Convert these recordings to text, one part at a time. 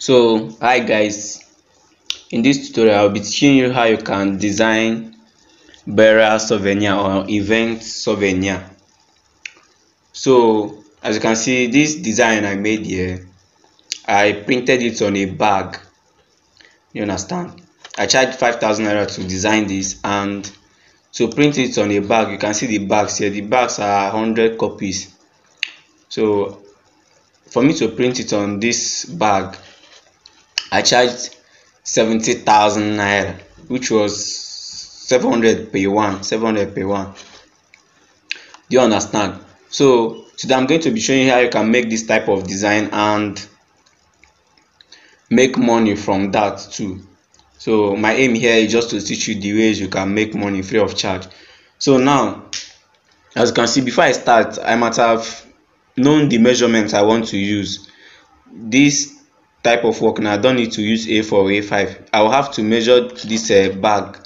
so hi guys. In this tutorial i'll be teaching you how you can design burial souvenir or event souvenir. So as you can see this design i made here i printed it on a bag. You understand? I charged 5000 naira to design this and to print it on a bag you can see the bags here. The bags are 100 copies. So for me to print it on this bag I charged 70,000 naira, which was 700 per one, 700 per one. Do you understand? So today I'm going to be showing you how you can make this type of design and make money from that too. So my aim here is just to teach you the ways you can make money free of charge. So now, as you can see, before I start, I might have known the measurements I want to use. This type of work. Now i don't need to use a4 or a5 i will have to measure this uh, bag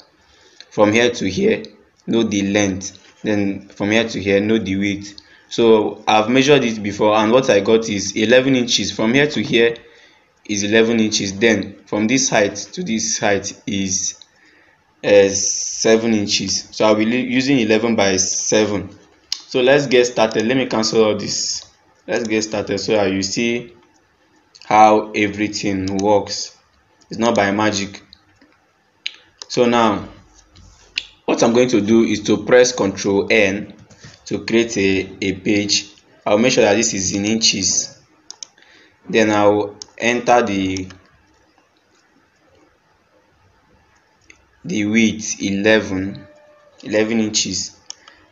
from here to here know the length. Then from here to here know the width. So i've measured it before and what i got is 11 inches. From here to here is 11 inches. Then from this height to this height is uh, 7 inches. So i'll be using 11 by 7 so let's get started. Let me cancel all this. Let's get started so that you see how everything works. It's not by magic. So now what i'm going to do is to press ctrl n to create a, a page. I'll make sure that this is in inches. Then i'll enter the the width 11 11 inches.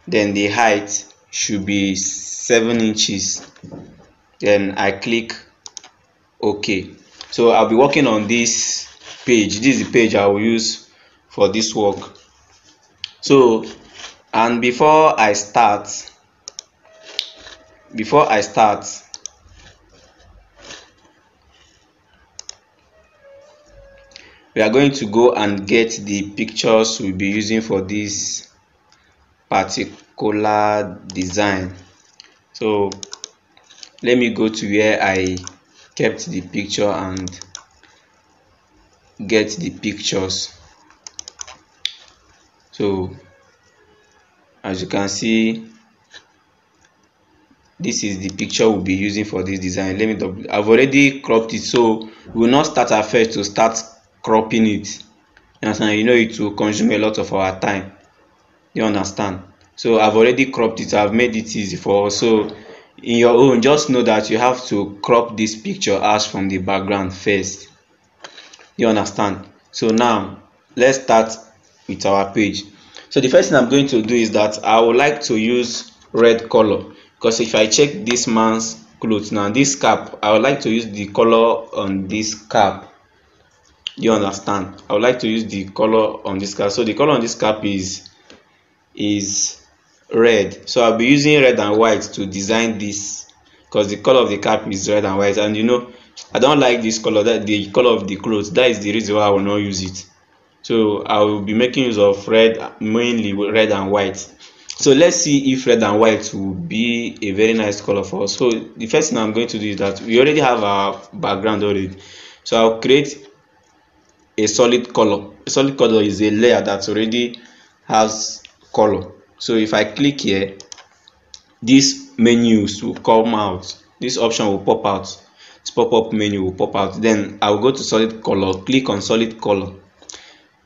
Then the height should be 7 inches. Then i click okay. So i'll be working on this page. This is the page i will use for this work. So and before i start before i start we are going to go and get the pictures we'll be using for this particular design. So let me go to where i kept the picture and get the pictures. So as you can see this is the picture we'll be using for this design. Let me double i've already cropped it so we will not start at first to start cropping it. You understand? You know it will consume a lot of our time. You understand? So i've already cropped it i've made it easy for us. So in your own just know that you have to crop this picture as from the background first. You understand? So now let's start with our page. So the first thing i'm going to do is that i would like to use red color because if i check this man's clothes now this cap i would like to use the color on this cap. You understand? I would like to use the color on this cap. So the color on this cap is is red. So i'll be using red and white to design this because the color of the cap is red and white. And you know i don't like this color that the color of the clothes. That is the reason why i will not use it. So i will be making use of red mainly red and white. So let's see if red and white will be a very nice color for us. So the first thing i'm going to do is that we already have our background already. So i'll create a solid color. A solid color is a layer that already has color so if i click here these menus will come out. This option will pop out. This pop-up menu will pop out. Then i will go to solid color click on solid color.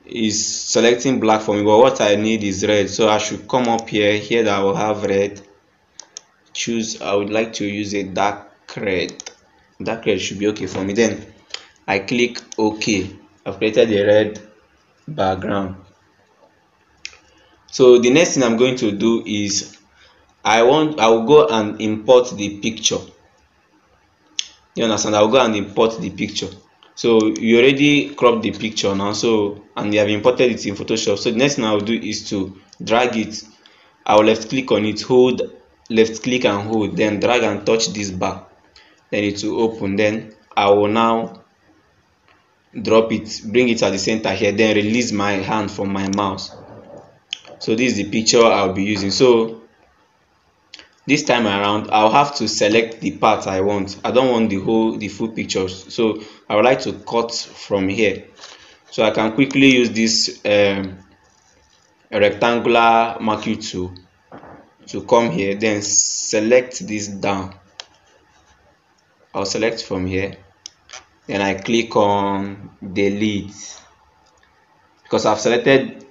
Is selecting black for me but what i need is red. So i should come up here here that i will have red. Choose i would like to use a dark red. Dark red should be okay for me. Then i click ok. I've created a red background so the next thing i'm going to do is i want i will go and import the picture. You understand? I will go and import the picture. So you already cropped the picture now so and you have imported it in photoshop. So the next thing i will do is to drag it. I will left click on it hold left click and hold then drag and touch this bar. Then it will open. Then i will now drop it bring it at the center here then release my hand from my mouse so this is the picture i'll be using. So this time around i'll have to select the part i want. I don't want the whole the full pictures. So i would like to cut from here. So i can quickly use this um, rectangular marquee tool to come here then select this down. I'll select from here. Then i click on delete. Because i've selected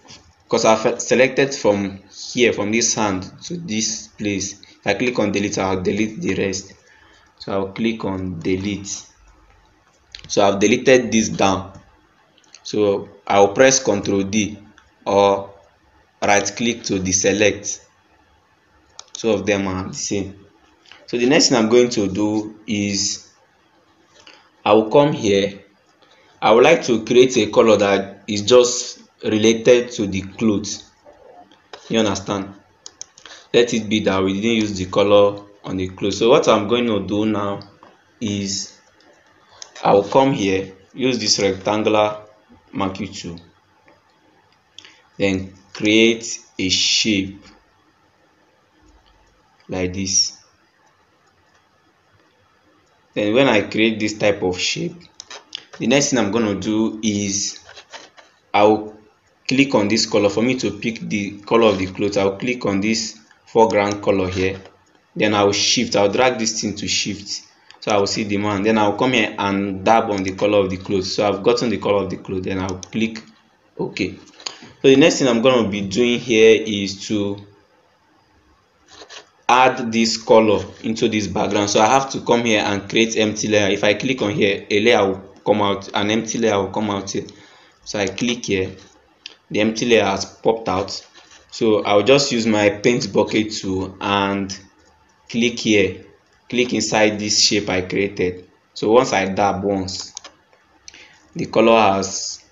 because i've selected from here from this hand to this place. If i click on delete i'll delete the rest. So i'll click on delete. So i've deleted this down. So i'll press ctrl d or right click to deselect. Two of them are the same. So the next thing i'm going to do is i will come here. I would like to create a color that is just related to the clothes. You understand? Let it be that we didn't use the color on the clothes. So what i'm going to do now is i will come here use this rectangular marquee tool then create a shape like this. Then when i create this type of shape the next thing i'm going to do is i'll click on this color. For me to pick the color of the clothes i'll click on this foreground color here. Then i'll shift i'll drag this thing to shift. So i will see the man. Then i'll come here and dab on the color of the clothes so i've gotten the color of the clothes then i'll click ok. So the next thing i'm going to be doing here is to add this color into this background. So i have to come here and create empty layer. If i click on here a layer will come out an empty layer will come out here. So i click here the empty layer has popped out. So i'll just use my paint bucket tool and click here. Click inside this shape i created. So once i dab once the color has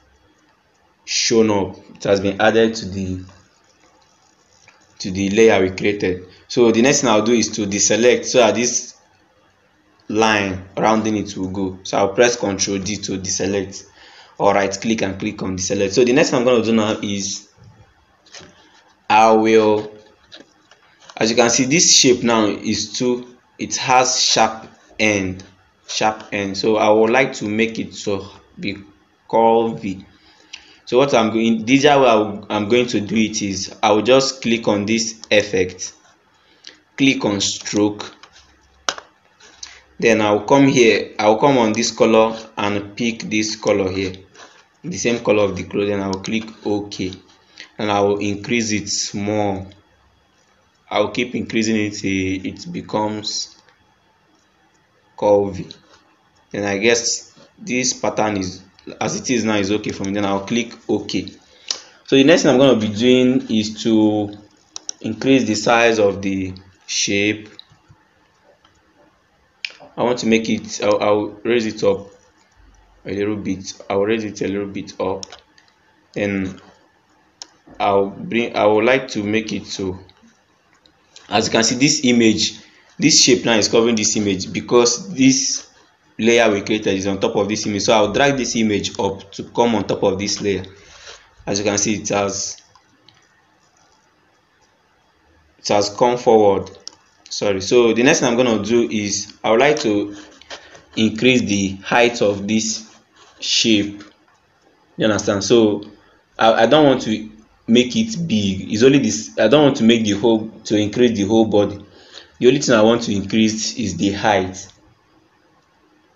shown up. It has been added to the to the layer we created. So the next thing i'll do is to deselect so that this line rounding it will go. So i'll press ctrl d to deselect or right click and click on deselect so the next thing i'm going to do now is i will as you can see this shape now is too it has sharp end sharp end. So i would like to make it so be curvy so what i'm going this way i'm going to do it is i will just click on this effect click on stroke. Then i'll come here i'll come on this color and pick this color here the same color of the clothing i'll click ok. And i will increase it small. I'll keep increasing it till it becomes curvy. Then i guess this pattern is as it is now is okay for me. Then i'll click ok. So the next thing i'm going to be doing is to increase the size of the shape. I want to make it i'll, I'll raise it up a little bit i'll raise it a little bit up. And i'll bring i would like to make it so as you can see this image this shape now is covering this image because this layer we created is on top of this image. So i'll drag this image up to come on top of this layer. As you can see it has it has come forward. Sorry. So the next thing i'm going to do is i would like to increase the height of this shape. You understand? So i, I don't want to make it big. It's only this i don't want to make the whole to increase the whole body. The only thing i want to increase is the height.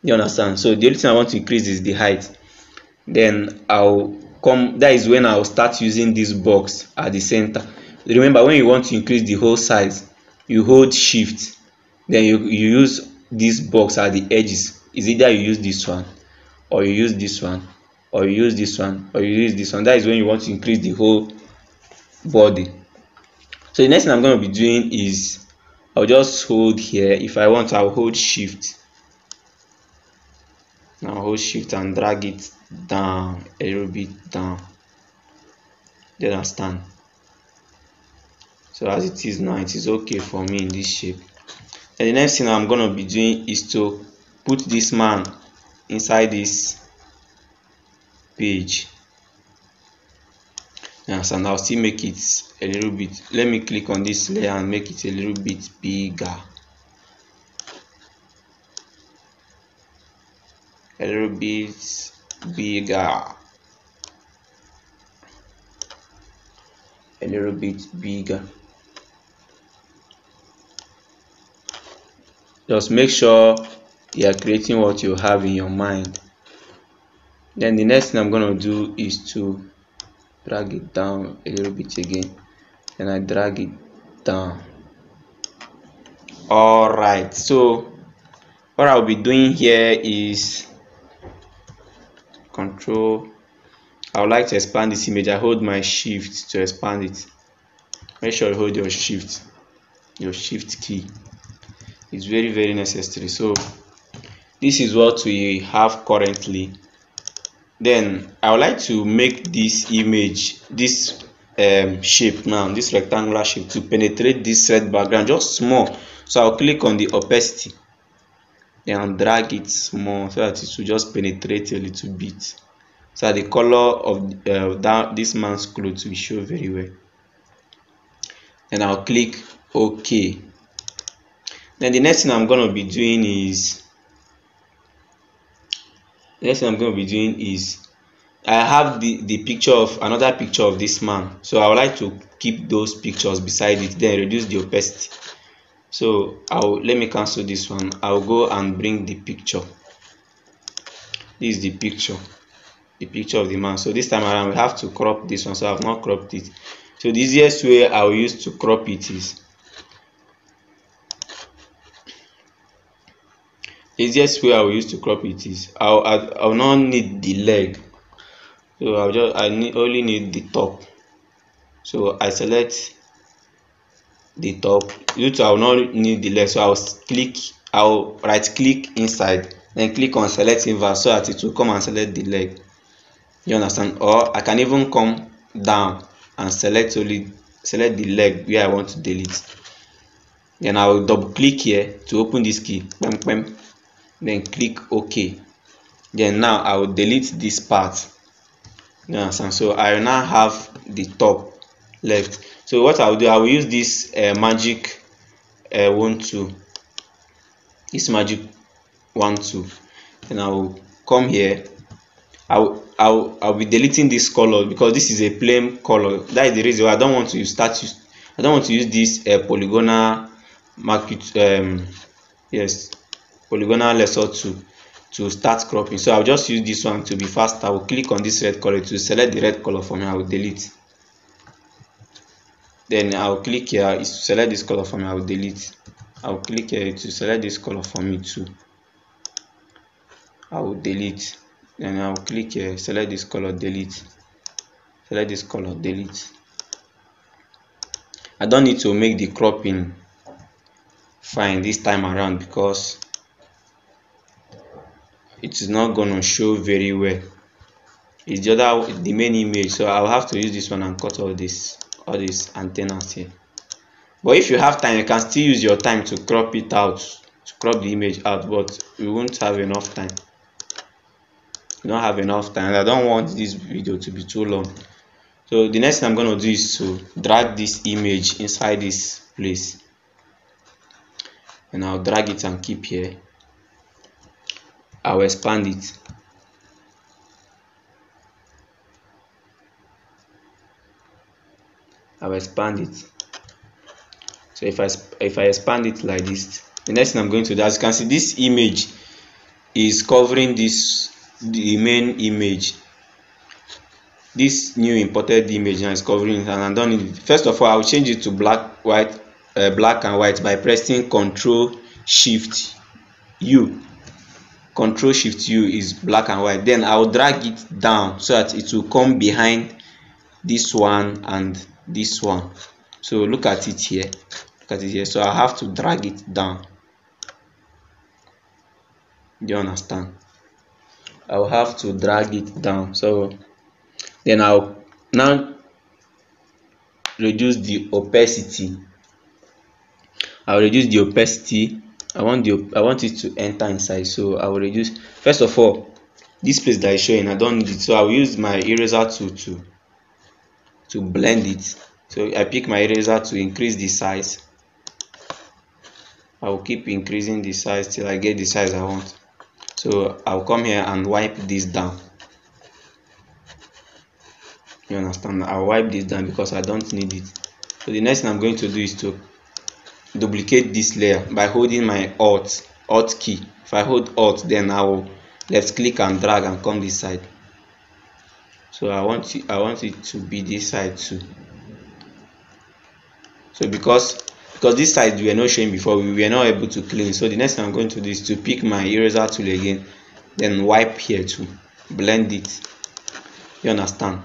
You understand? So the only thing i want to increase is the height. Then i'll come that is when i'll start using this box at the center. Remember when you want to increase the whole size you hold shift. Then you, you use this box at the edges. Is either you use this one or you use this one or you use this one or you use this one. That is when you want to increase the whole body. So the next thing i'm going to be doing is i'll just hold here. If i want i'll hold shift. Now hold shift and drag it down a little bit down. You understand? So as it is now it is okay for me in this shape. And the next thing i'm going to be doing is to put this man inside this page. And i'll still make it a little bit let me click on this layer and make it a little bit bigger. A little bit bigger. A little bit bigger. Just make sure you are creating what you have in your mind. Then the next thing i'm going to do is to drag it down a little bit again. And i drag it down. All right so what i'll be doing here is control I would like to expand this image. I hold my shift to expand it. Make sure you hold your shift your shift key. It's very very necessary. So this is what we have currently. Then I would like to make this image this um, shape now this rectangular shape to penetrate this red background just small. So I'll click on the opacity and drag it small so that it will just penetrate a little bit. So the color of uh, that this man's clothes will show very well. And I'll click OK. Then the next thing I'm going to be doing is next thing I'm going to be doing is I have the the picture of another picture of this man. So I would like to keep those pictures beside it then reduce the opacity. So I'll let me cancel this one. I'll go and bring the picture. This is the picture the picture of the man. So this time around we have to crop this one so I've not cropped it. So the easiest way I will use to crop it is easiest way I will use to crop it is I'll, I'll, I'll not need the leg. So I'll just I need, only need the top. So I select the top. Due to I will not need the leg. So I'll click I'll right click inside then click on select inverse so that it will come and select the leg. You understand? Or I can even come down and select only select the leg where I want to delete. Then I will double click here to open this key. Bam, bam. Then click OK. Then now I will delete this part. You understand? So I will now have the top left. So what I will do I will use this uh, magic uh, wand tool this magic wand tool and I will come here. I'll, I'll, I'll be deleting this color because this is a plain color. That is the reason why I don't want to start use I don't want to use this uh, polygonal market um yes polygonal lesser tool to start cropping. So I'll just use this one to be fast I will click on this red color to select the red color for me. I will delete. Then I'll click here is to select this color for me. I will delete. I'll click here to select this color for me too. I will delete. Then I'll click here select this color delete. Select this color delete. I don't need to make the cropping fine this time around because it is not going to show very well. It's the other the main image so I'll have to use this one and cut all this all these antennas here. But if you have time you can still use your time to crop it out to crop the image out but we won't have enough time. You don't have enough time i don't want this video to be too long. So the next thing i'm going to do is to drag this image inside this place. And i'll drag it and keep here i'll expand it. I'll expand it. So if i if i expand it like this the next thing i'm going to do as you can see this image is covering this the main image. This new imported image now is covering and I'm done it. First of all i'll change it to black white uh, black and white by pressing ctrl shift u ctrl shift u is black and white. Then i'll drag it down so that it will come behind this one and this one. So look at it here. Look at it here. So i have to drag it down. Do you understand? I'll have to drag it down. So then i'll now reduce the opacity. I'll reduce the opacity i want the i want it to enter inside so i will reduce. First of all this place that is showing i don't need it so i'll use my eraser tool to to blend it. So i pick my eraser to increase the size. I will keep increasing the size till i get the size i want. So i'll come here and wipe this down. You understand? I'll wipe this down because i don't need it. So the next thing i'm going to do is to duplicate this layer by holding my alt alt key. If i hold alt then i will left click and drag and come this side. So i want it i want it to be this side too. So because because this side we were not showing before we were not able to clean. So the next thing i'm going to do is to pick my eraser tool again then wipe here to blend it. You understand?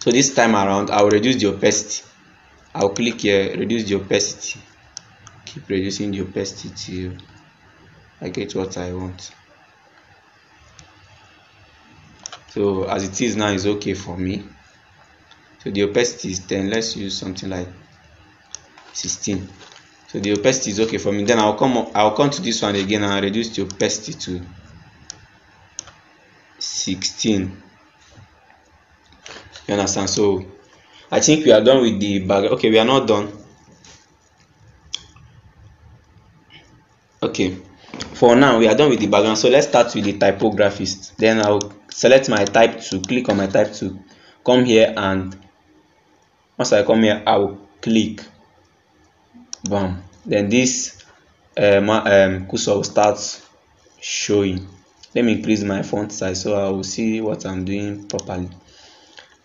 So this time around i'll reduce the opacity i'll click here reduce the opacity keep reducing the opacity till i get what i want. So as it is now is okay for me. So the opacity is 10 let's use something like 16 so the opacity is okay for me. Then i'll come i'll come to this one again and reduce the opacity to 16 you understand? So i think we are done with the bag okay we are not done. Okay for now we are done with the background so let's start with the typographies. Then i'll select my type to click on my type to come here and once i come here i will click. Bam. Then this um, um, cursor will start showing. Let me increase my font size so i will see what i'm doing properly.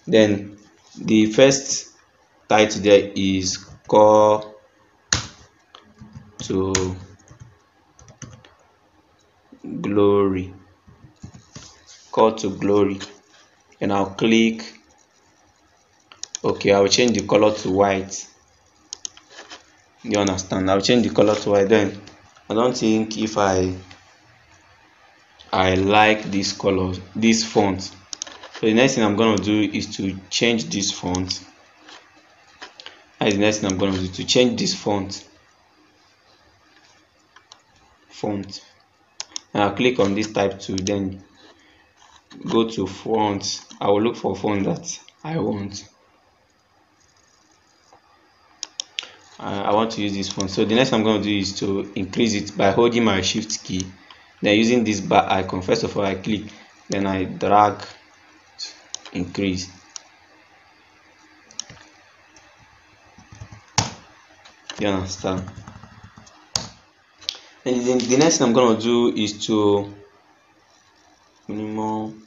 Then the first title there is call to glory. Call to glory. And i'll click okay i'll change the color to white. You understand? I'll change the color to white. Then i don't think if i i like this color this font so the next thing i'm going to do is to change this font. That is the next thing i'm going to do to change this font. Font. And i'll click on this type to then go to font. I will look for font that i want. Uh, I want to use this font. So the next thing I'm going to do is to increase it by holding my shift key. Then using this bar icon, first of all I click, then I drag, increase. You understand? And then the next thing I'm to do is to minimum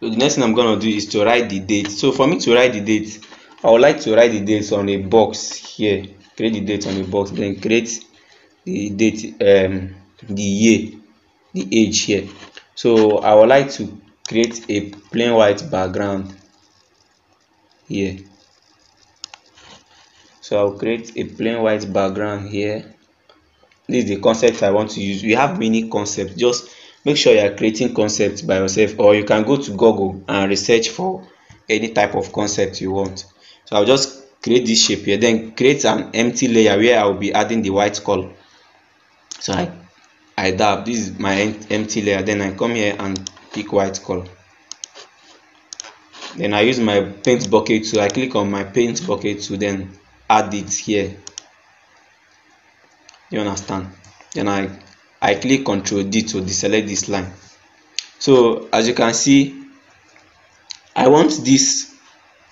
so the next thing i'm to do is to write the date so for me to write the date i would like to write the date on a box here create the date on a box then create the date um the year the age here. So i would like to create a plain white background here. So i'll create a plain white background here. This is the concept i want to use. We have many concepts. Just make sure you are creating concepts by yourself or you can go to google and research for any type of concept you want. So i'll just create this shape here. Then create an empty layer where i'll be adding the white color. So i i dab this is my empty layer. Then i come here and pick white color. Then i use my paint bucket to i click on my paint bucket to then add it here. You understand? Then i I click Ctrl D to deselect this line. So as you can see, I want this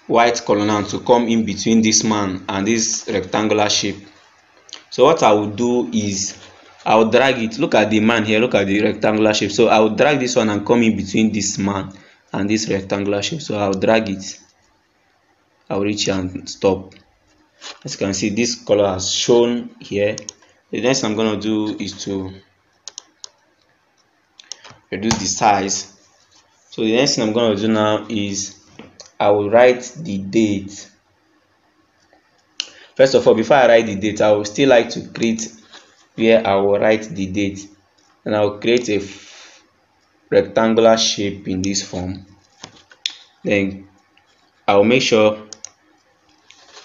white color now to come in between this man and this rectangular shape. So what I will do is I will drag it. Look at the man here. Look at the rectangular shape. So I will drag this one and come in between this man and this rectangular shape. So I will drag it. I will reach and stop. As you can see, this color has shown here. The next I'm going to do is to reduce the size so the next thing i'm going to do now is i will write the date first of all before i write the date i would still like to create where i will write the date. And i will create a rectangular shape in this form. Then i will make sure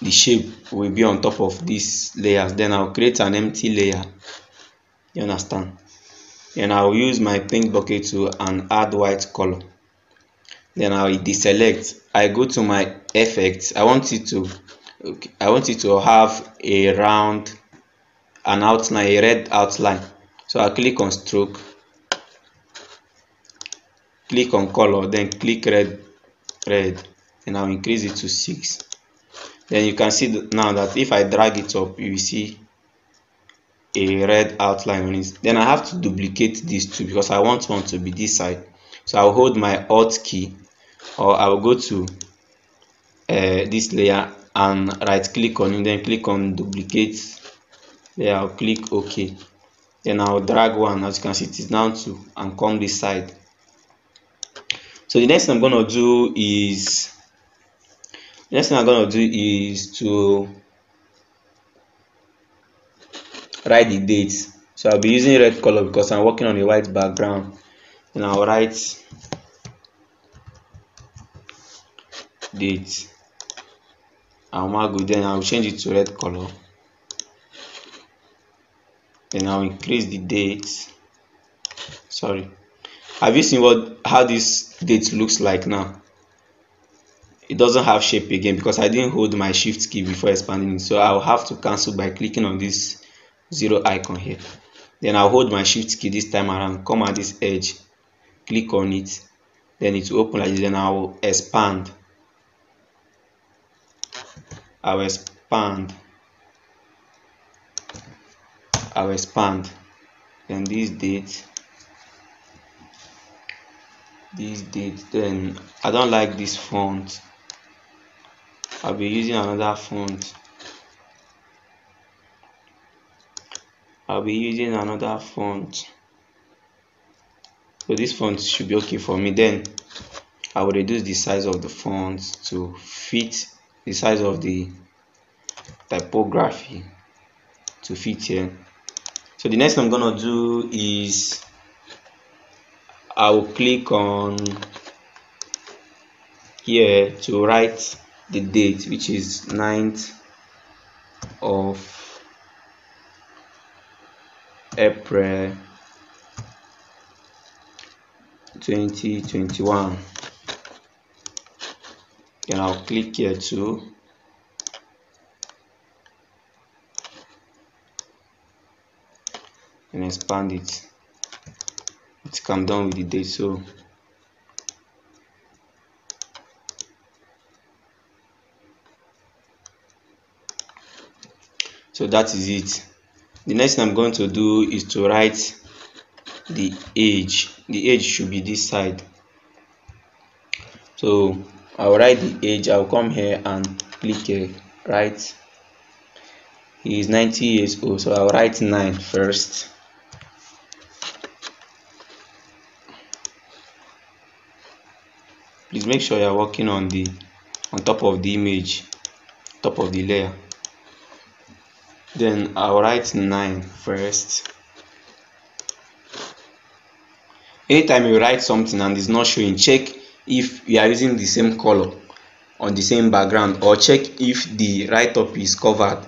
the shape will be on top of these layers. Then i'll create an empty layer. You understand? And I'll use my paint bucket to add white color. Then i'll deselect. I go to my effects. I want it to i want it to have a round an outline a red outline. So i'll click on stroke click on color then click red red. And i'll increase it to 6 then you can see now that if i drag it up you will see a red outline on it. Then i have to duplicate these two because i want one to be this side. So i'll hold my alt key or i'll go to uh, this layer and right click on it then click on duplicate then i'll click ok. Then i'll drag one. As you can see it is down to and come this side. So the next thing i'm to do is the next thing i'm to do is to write the date. So i'll be using red color because i'm working on a white background. And i'll write date. I'll mark it then i'll change it to red color then i'll increase the date. Sorry. Have you seen what how this date looks like now? It doesn't have shape again because i didn't hold my shift key before expanding it. So i'll have to cancel by clicking on this zero icon here. Then i'll hold my shift key this time around come at this edge click on it. Then it will open like this. Then i will expand. I will expand i will expand. Then this date this date then i don't like this font. I'll be using another font. I'll be using another font. So this font should be okay for me. Then I will reduce the size of the font to fit the size of the typography to fit here so the next thing I'm gonna do is I will click on here to write the date which is 9th of April 2021 and I'll click here too and expand it. It's come down with the date so. So that is it. The next thing i'm going to do is to write the age. The age should be this side. So i'll write the age. I'll come here and click here write he is 90 years old so i'll write 9 first please make sure you're working on the on top of the image top of the layer. Then I'll write 9 first. Anytime you write something and it's not showing check if you are using the same color on the same background or check if the write up is covered.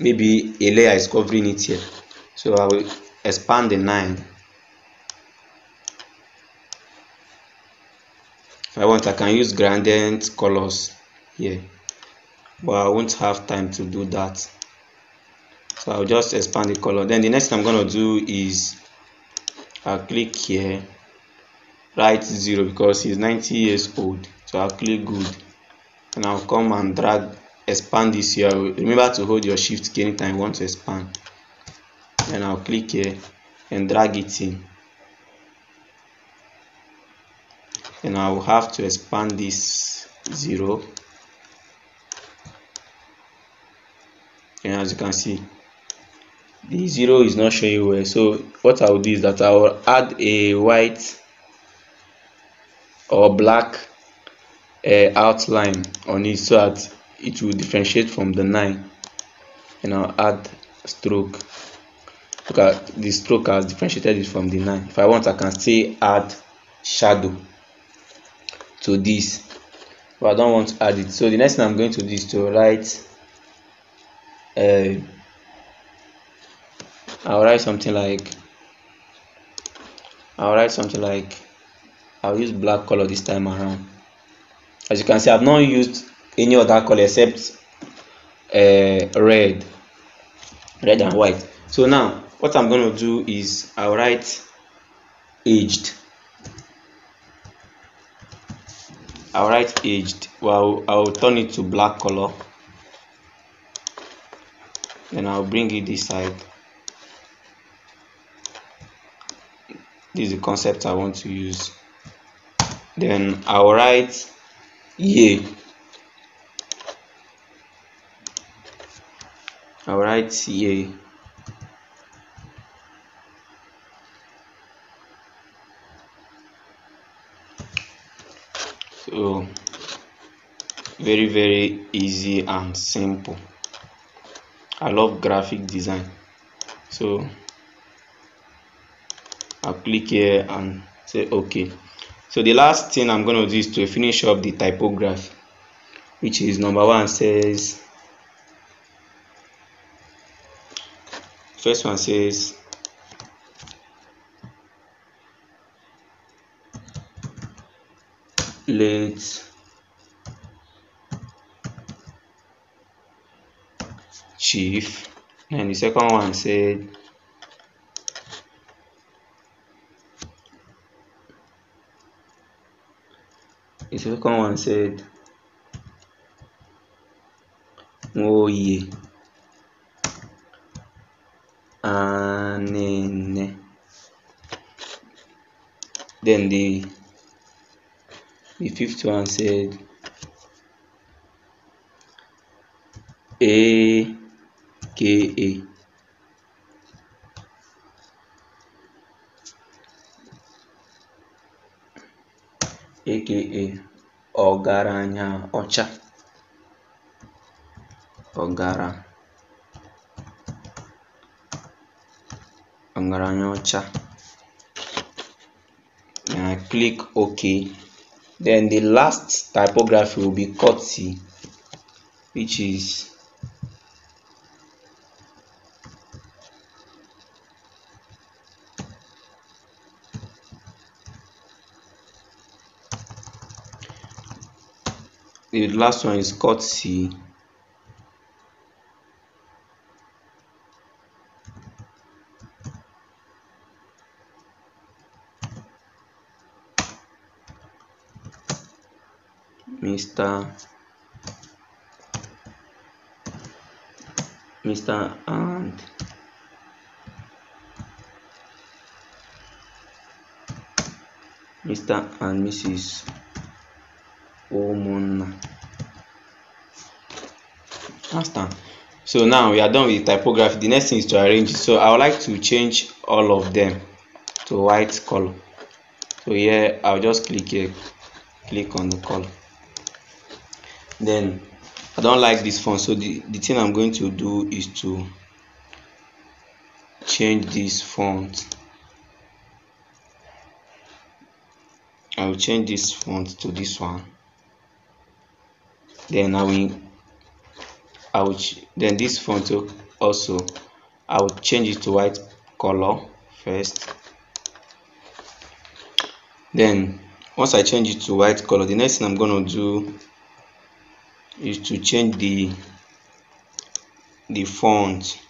Maybe a layer is covering it here. So I will expand the 9 I want I can use gradient colors here but I won't have time to do that. So I'll just expand the color. Then the next thing I'm to do is I'll click here write 0 because he's 90 years old. So I'll click good. And I'll come and drag expand this here. Remember to hold your shift key anytime you want to expand. And I'll click here and drag it in and I will have to expand this 0 and as you can see the zero is not showing well. So what i will do is that i will add a white or black uh, outline on it so that it will differentiate from the 9 and i'll add stroke. Look at the stroke has differentiated it from the 9 if i want i can still add shadow to this. But i don't want to add it. So the next thing i'm going to do is to write uh, I'll write something like I'll write something like i'll use black color this time around. As you can see i've not used any other color except uh, red red and white. So now what i'm going to do is i'll write aged i'll write aged well i'll turn it to black color. Then i'll bring it this side. This is the concept i want to use. Then i'll write year i'll write year so very very easy and simple. I love graphic design. So i'll click here and say okay. So the last thing i'm going to do is to finish up the typography which is number one says first one says late chief. And the second one said the second one said Nwoye Anene. Then the the fifth one said aka aka ọgaranya ọcha. Ọgara. Ọgaranya ọcha. And click OK. Then the last typography will be courtesy which is the last one is courtesy Mr. Mr. and Mr. and Mrs. Omona. Understand? So now we are done with typography. The next thing is to arrange. So I would like to change all of them to white color. So here I'll just click here, click on the color. Then I don't like this font. So the, the thing I'm going to do is to change this font. I will change this font to this one. Then I will I will then this font also I will change it to white color first. Then once I change it to white color, the next thing I'm gonna do is to change the the font.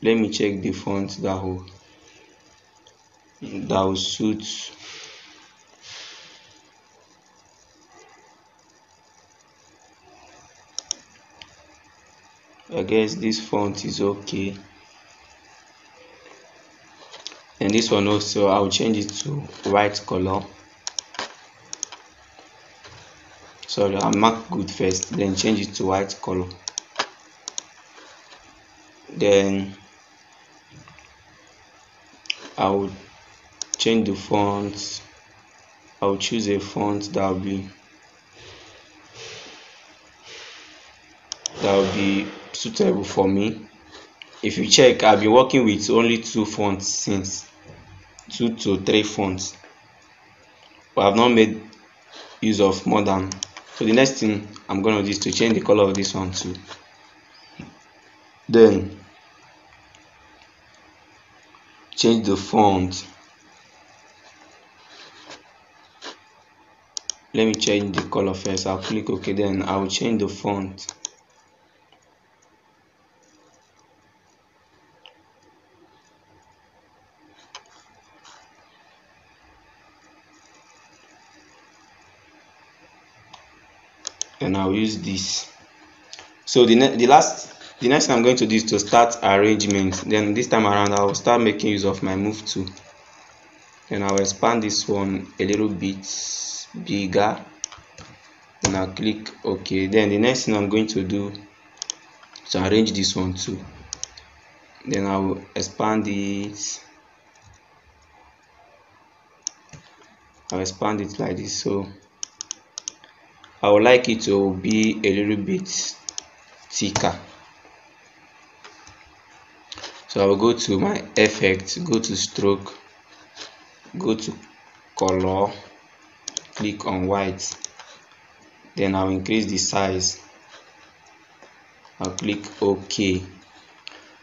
Let me check the font that will that will suit. I guess this font is okay. And this one also I'll change it to white color sorry I'll mark good first then change it to white color. Then I will change the font. I will choose a font that will be that will be suitable for me. If you check I've been working with only two fonts since two to three fonts. But I've not made use of more than so the next thing i'm going to do is to change the color of this one too. then change the font. Let me change the color first. I'll click ok then i'll change the font. And I'll use this. So the, the last the next thing I'm going to do is to start arrangement. Then this time around I will start making use of my move tool. Then I'll expand this one a little bit bigger. And I'll click OK. Then the next thing I'm going to do is to arrange this one too. Then I will expand it. I'll expand it like this. So I would like it to be a little bit thicker. So I will go to my effect go to stroke go to color click on white. Then I'll increase the size. I'll click OK.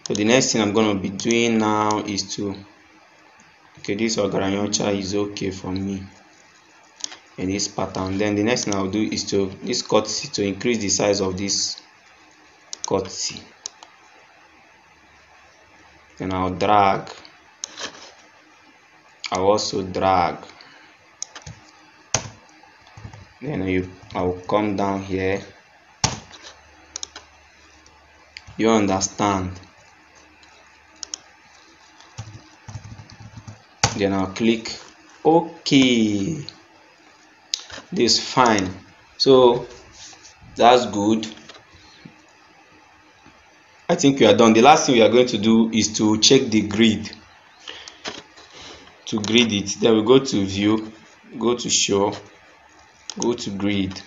So the next thing I'm going to be doing now is to okay this Ogaranyocha is okay for me in this pattern. Then the next thing I'll do is to this courtesy to increase the size of this courtesy then I'll drag. I'll also drag. Then you I'll come down here. You understand? Then I'll click OK this fine. So that's good. I think we are done. The last thing we are going to do is to check the grid. To grid it. Then we go to view. Go to show. Go to grid.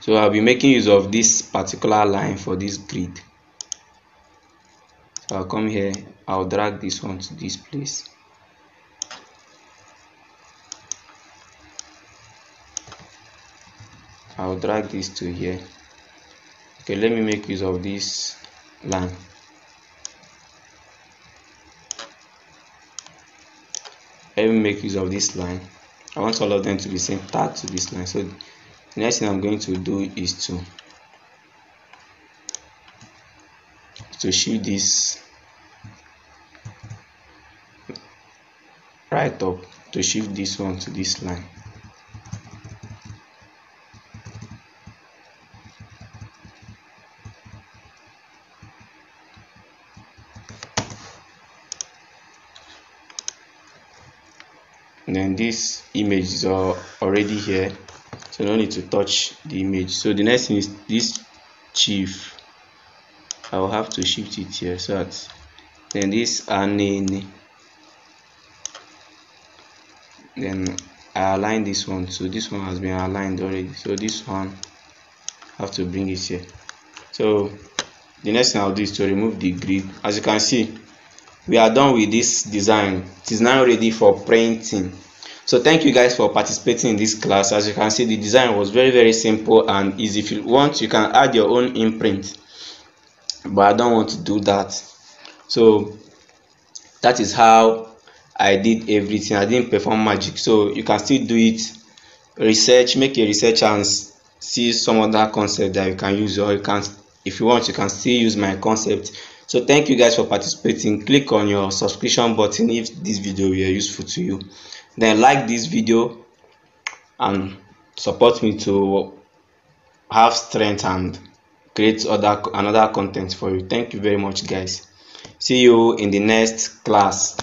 So I'll be making use of this particular line for this grid. So I'll come here. I'll drag this one to this place I'll drag this to here. Okay let me make use of this line. Let me make use of this line. I want all of them to be centered to this line. So the next thing I'm going to do is to to shift this right up to shift this one to this line this image is already here so no need to touch the image. So the next thing is this chief. I will have to shift it here so that then this anene. Then I align this one so this one has been aligned already. So this one I have to bring it here. So the next thing I'll do is to remove the grid. As you can see we are done with this design. It is now ready for printing so thank you guys for participating in this class. As you can see the design was very very simple and easy. If you want you can add your own imprint. But i don't want to do that. So that is how i did everything. I didn't perform magic. So you can still do it. Research make a research and see some other concept that you can use or you can if you want you can still use my concept. So thank you guys for participating. Click on your subscription button if this video were useful to you then like this video and support me to have strength and create other another content for you. Thank you very much guys. See you in the next class